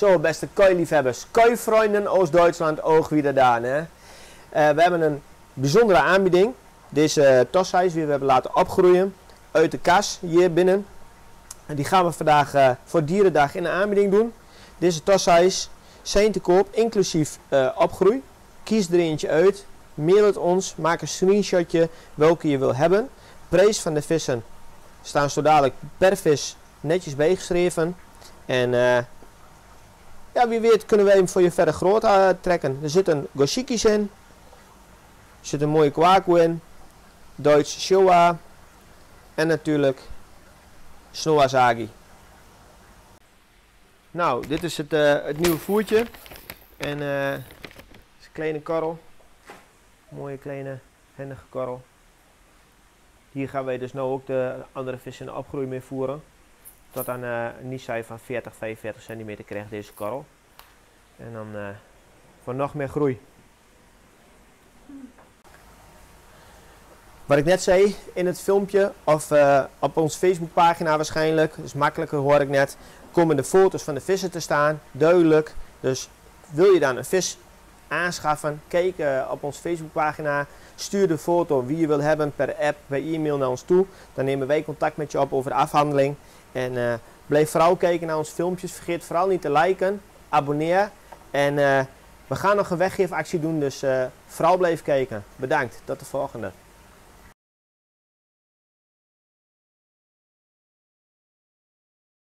Zo, beste kooiliefhebbers, kooivrienden Oost-Duitsland, oog weer daar. Hè? Eh, we hebben een bijzondere aanbieding. Deze uh, die we hebben laten opgroeien uit de kas hier binnen. En die gaan we vandaag uh, voor Dierendag in de aanbieding doen. Deze tossize zijn te koop, inclusief opgroei. Kies er eentje uit, mail het ons, maak een screenshotje welke je wil hebben. Prijs van de vissen staan zo dadelijk per vis netjes bijgeschreven. En ja, wie weet kunnen we hem voor je verder groot uh, trekken. Er zitten goshikis in. Er zit een mooie kwaku in. Duits Showa. En natuurlijk Snoazagi. Nou, dit is het, uh, het nieuwe voertje. En uh, is een kleine korrel. Mooie kleine handige korrel. Hier gaan wij dus nu ook de andere vissen in de opgroei mee voeren. Tot aan uh, een niesij van 40, 45 centimeter krijgt deze korrel. En dan uh, voor nog meer groei. Wat ik net zei in het filmpje, of uh, op ons Facebookpagina waarschijnlijk, is makkelijker hoor ik net, komen de foto's van de vissen te staan, duidelijk. Dus wil je dan een vis aanschaffen, kijk op ons Facebookpagina, stuur de foto wie je wil hebben per app, per e-mail naar ons toe. Dan nemen wij contact met je op over de afhandeling. En uh, blijf vooral kijken naar onze filmpjes, vergeet vooral niet te liken, abonneer. En uh, we gaan nog een weggeefactie doen, dus vooral blijf kijken. Bedankt, tot de volgende.